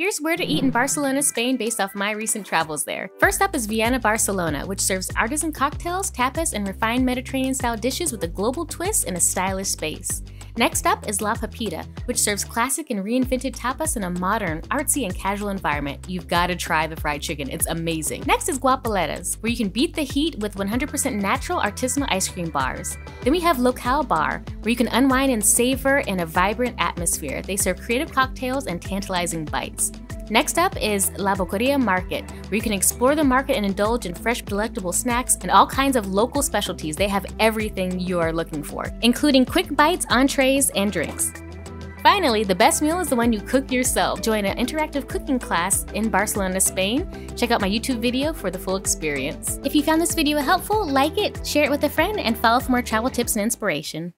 Here's where to eat in Barcelona, Spain based off my recent travels there. First up is Viana Barcelona, which serves artisan cocktails, tapas, and refined Mediterranean style dishes with a global twist in a stylish space. Next up is La Pepita, which serves classic and reinvented tapas in a modern, artsy, and casual environment. You've got to try the fried chicken, it's amazing. Next is Guapaletas, where you can beat the heat with 100% natural artisanal ice cream bars. Then we have Local Bar, where you can unwind and savor in a vibrant atmosphere. They serve creative cocktails and tantalizing bites. Next up is La Boqueria Market, where you can explore the market and indulge in fresh, delectable snacks and all kinds of local specialties. They have everything you are looking for, including quick bites, entrees, and drinks. Finally, the best meal is the one you cook yourself. Join an interactive cooking class in Barcelona, Spain. Check out my YouTube video for the full experience. If you found this video helpful, like it, share it with a friend, and follow for more travel tips and inspiration.